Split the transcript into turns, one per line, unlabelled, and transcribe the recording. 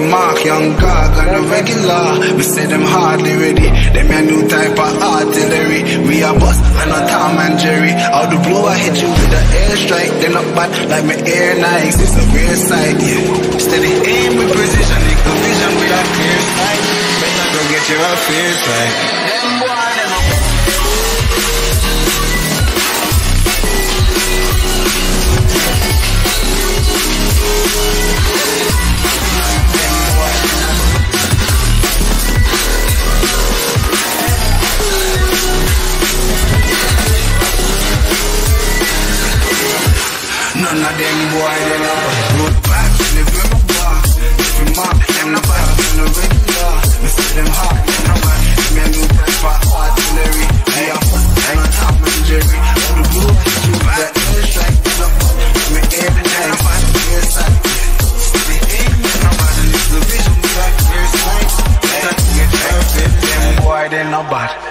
them mark, young gog and a regular. We say them hardly ready. Them a new type of artillery. We a bus and a Tom and Jerry. Out the blue, I hit you with the airstrike. They not bad like my air Nikes. It's a rare sight, yeah. Steady aim with precision, make the vision with a clear sight. Better go get your affairs right. Them one, them None of them boy, they know Road back, live in my bar If you mark, them no bad, them no regular Me see them hot, them no bad Me a new type for artillery Me a fuck, them a top and Jerry Out the blue, you the airstrike Them up, me air the the The And it's the we sight Better to they no bad